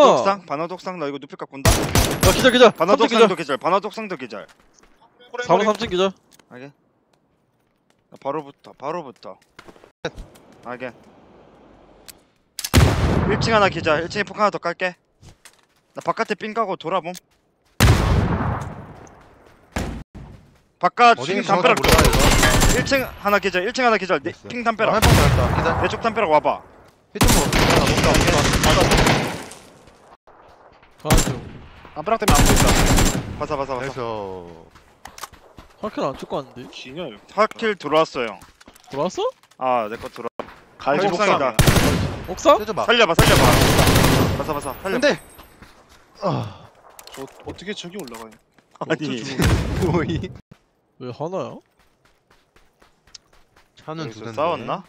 반화독상? 반화독상 나 이거 눕힐까 본다 야 기절 기절. 3층 기절 반화독상도 기절. 반화독상도 기절. 4번 3층 기절. 알게? 나 바로부터 바로부터. 알게. 1층 하나 기절. 1층에 폭 하나 더 깔게. 나 바깥에 삥 까고 돌아봄. 바깥 정확히 담벼락 몰라 이거. 1층 하나 기절. 1층 하나 기절. 내, 됐어. 핑 아, 담벼락. 기다려 내쪽 담벼락 와봐. 피좀 먹어 먹 가만히 안브락 때문에 안 보인다. 바사 바사 바사 그래서 할킬 안 찍고 왔는데 기냐 이거. 핫킬 들어왔어요 돌아왔어? 아내거 들어 갈지 옥상이다. 목상이다. 옥상? 떼줘봐 살려봐 살려봐 바사 바사 살려봐 근데 아저 어떻게 저기 올라가요? 아니 뭐이 왜 하나야? 차는 두 여기서 대인데 싸웠나?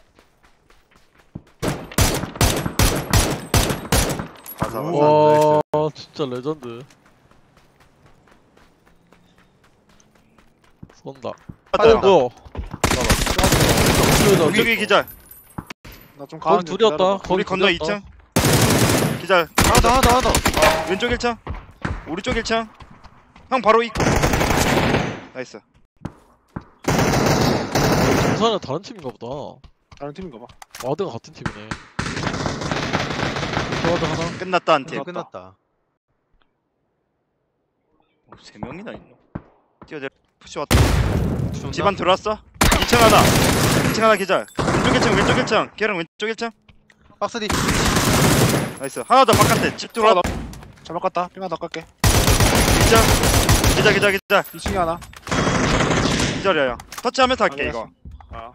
오. 와 진짜 레전드. 쏜다. 어 뭐야 봐봐 여기 기절. 나좀 거기 가는 중 둘이었다. 거기 우리 건너 둘이었다. 2층. 기절. 하나 더 하나 더 하나 더. 왼쪽 1층. 우리 쪽 1층. 형 바로 이. nice. 부산은 다른 팀인가 보다. 다른 팀인가 봐. 와드가 같은 팀이네 와드 하나? 끝났다 한팀 이제 끝났다. 어, 세 명이나 있노? 뛰어내 push 왔다. 집안 들어왔어? 2층 하나. 2층 하나 기절. 왼쪽 1층 왼쪽 1층. 걔랑 왼쪽 1층? 박스 뒤 nice. 하나 더 바깥에. 집 들어왔다 잘못 갔다. 삥 하나 깎게. 2층 기절 기절 기절. 2층에 하나. 기절이야 형. 터치하면서 할게 이거 아.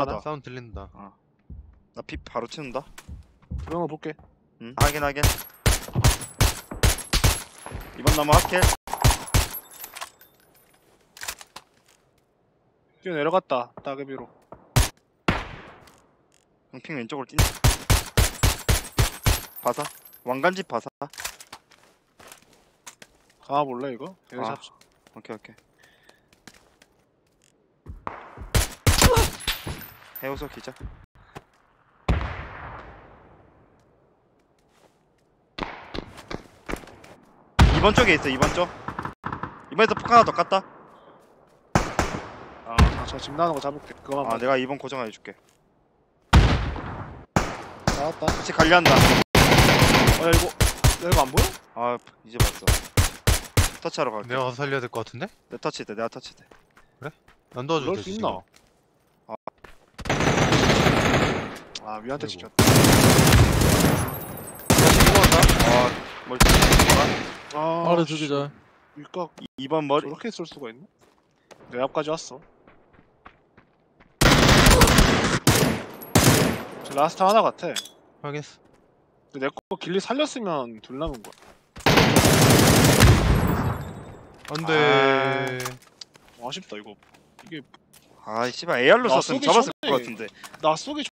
하나. 더. 사운드 들린다 나 피 바로 치는다 그런 거 볼게. 응 하긴 하긴 이번 나무 할게 뛰어 내려갔다. 따개비로. 형핑 왼쪽으로 뛴다 바사 왕관집 바사 가 볼래 이거? 아. 오케이 오케이 해우소 기자 이번 쪽에 있어 이번 쪽 이번에도 폭 하나 더 깠다 아, 저집 나는 거 잡을게. 그거만 아 봐. 내가 이번 고정 해 줄게 나왔다. 같이 관리한다 어, 야 이거 야 이거 안 보여? 아 이제 봤어 터치하러 갈게 내가 가서 살려야 될 것 같은데? 내 터치 돼 내가 터치 돼 안 도와줘도 그럴 되지 수 있나? 지금. 아 위한테. 지켰다. 아 멀티 아, 아래 두 기절 일각 2번 머리 저렇게 쏠 수가 있나? 내 앞까지 왔어. 저 라스트 하나 같아. 확인했어 근데 내거 길리 살렸으면 둘 남은 거야. 안돼 어, 아쉽다 이거. 이게 아이 씨발 AR로 아, 썼으면 속이 잡았을 것. 같은데 나 쏘기